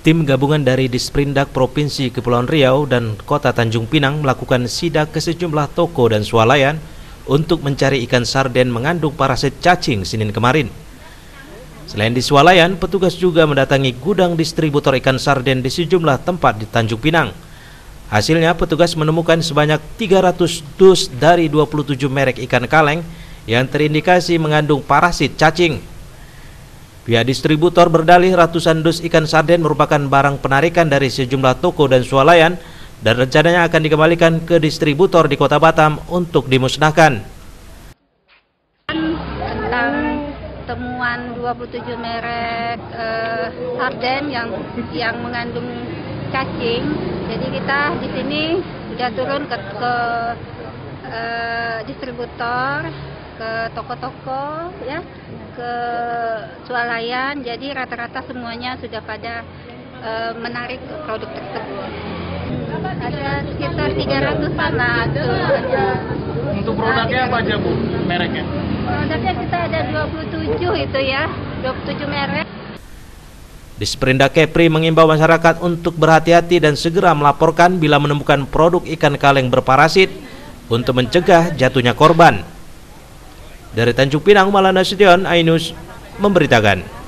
Tim gabungan dari Disperindak Provinsi Kepulauan Riau dan Kota Tanjung Pinang melakukan sidak ke sejumlah toko dan swalayan untuk mencari ikan sarden mengandung parasit cacing Senin kemarin. Selain di swalayan, petugas juga mendatangi gudang distributor ikan sarden di sejumlah tempat di Tanjung Pinang. Hasilnya, petugas menemukan sebanyak 300 dus dari 27 merek ikan kaleng yang terindikasi mengandung parasit cacing. Pihak distributor berdalih ratusan dus ikan sarden merupakan barang penarikan dari sejumlah toko dan swalayan dan rencananya akan dikembalikan ke distributor di Kota Batam untuk dimusnahkan. Tentang temuan 27 merek uh, sarden yang yang mengandung cacing. Jadi kita di sini sudah turun ke, ke uh, distributor, ke toko-toko ya ke swalayan, jadi rata-rata semuanya sudah pada e, menarik produk tersebut. Ada sekitar 300 lah Untuk produknya apa aja Bu, mereknya? Produknya kita ada 27 itu ya, 27 merek. Disperindak Kepri mengimbau masyarakat untuk berhati-hati dan segera melaporkan bila menemukan produk ikan kaleng berparasit untuk mencegah jatuhnya korban. Dari Tanjung Pinang, Malana Sution, Ainus memberitakan.